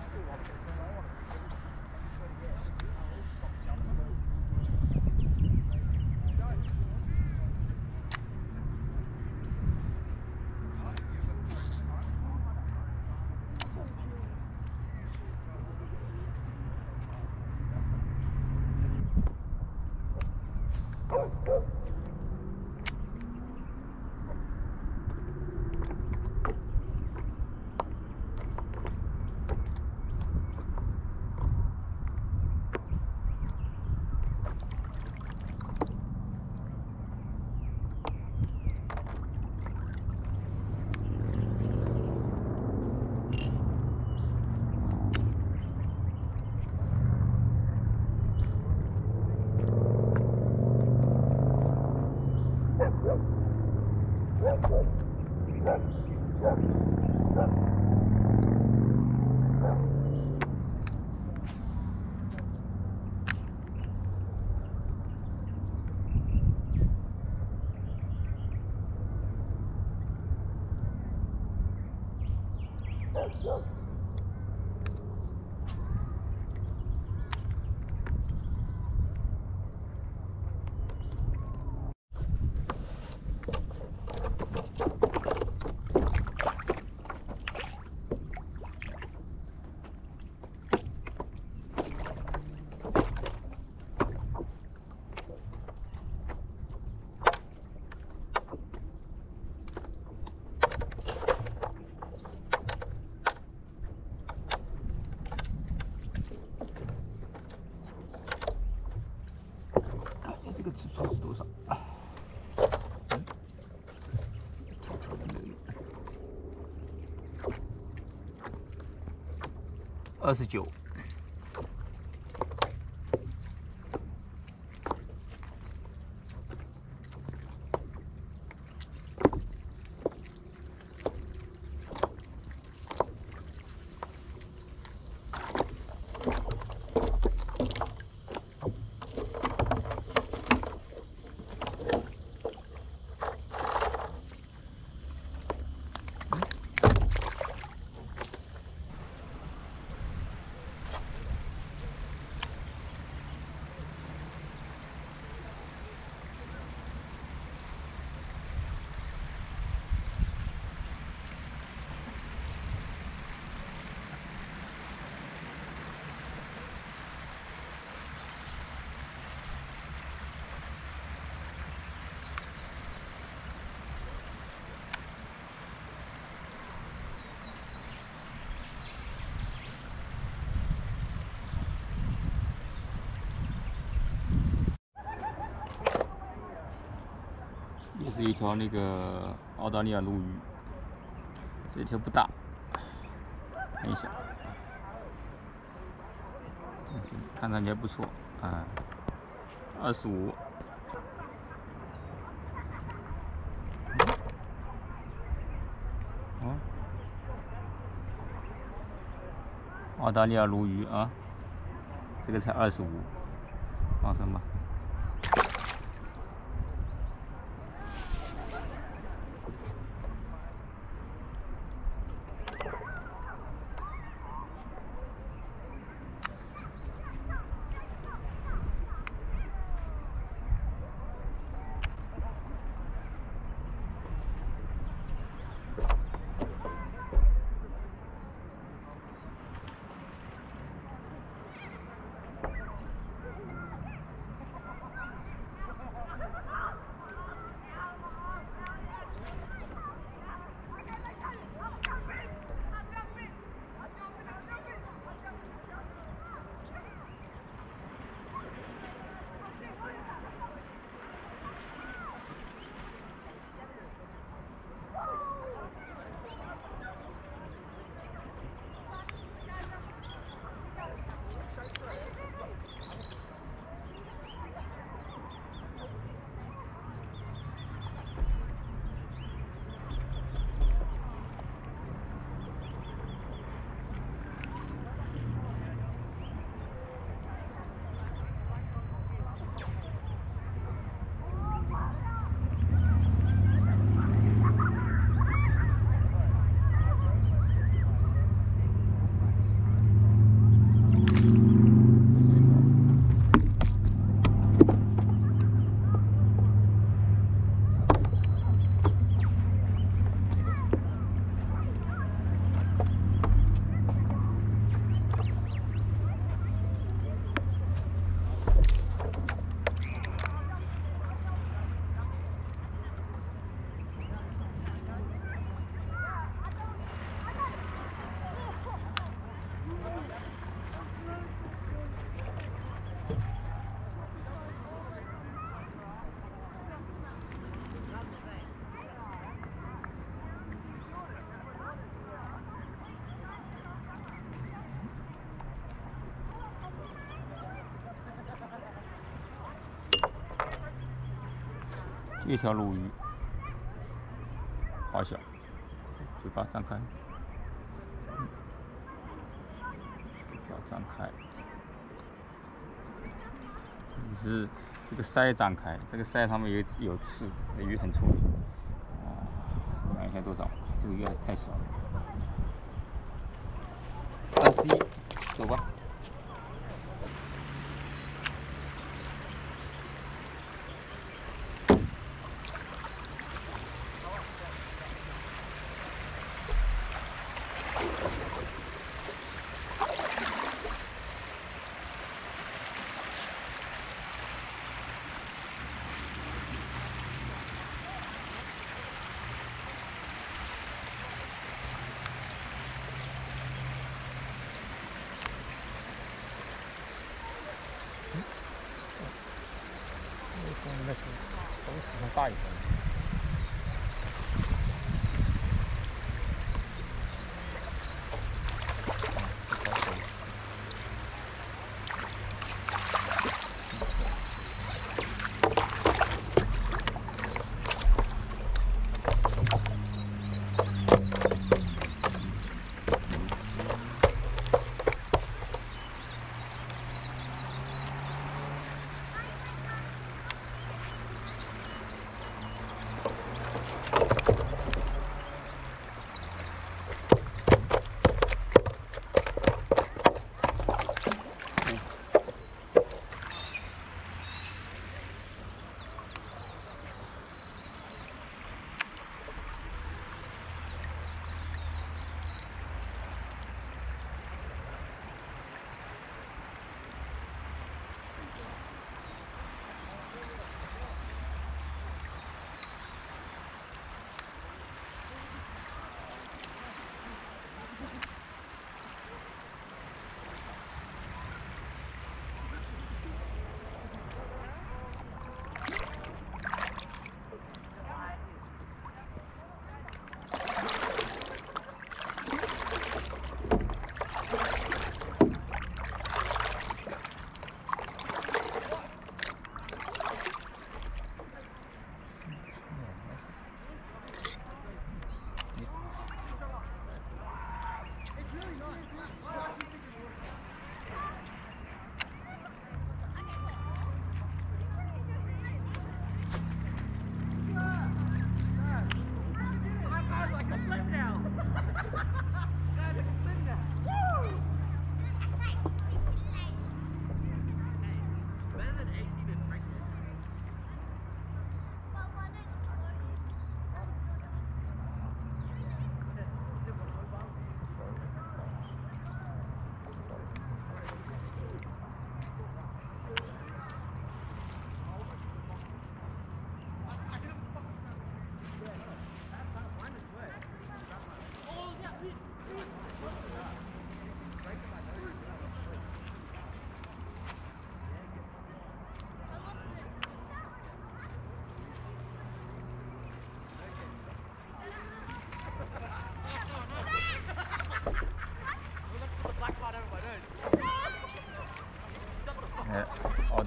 I want to. 二十九。是一条那个澳大利亚鲈鱼，这条不大，很小，但是看上去还不错啊，二十五。澳大利亚鲈鱼啊，这个才二十五，放生吧。一条鲈鱼，好小，嘴巴张开，嘴巴张开，只是这个鳃张开，这个鳃上面有有刺，鱼很聪明。看一下多少？这个鱼太小了。二十一，走吧。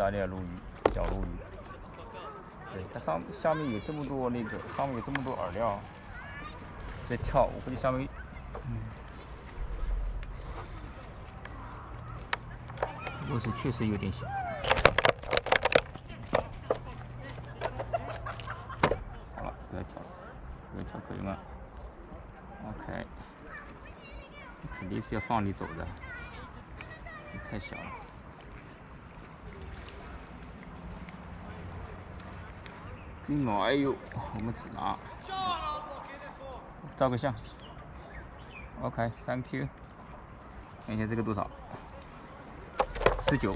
大利亚鲈鱼，小鲈鱼。对，它上下面有这么多那个，上面有这么多饵料，在跳。我估计下面，嗯，不过是确实有点小。好了，不要跳了，不要跳可以吗？OK，肯定是要放你走的，太小了。哎呦，我们去拿，照个相。OK，Thank you。看一下这个多少？十九。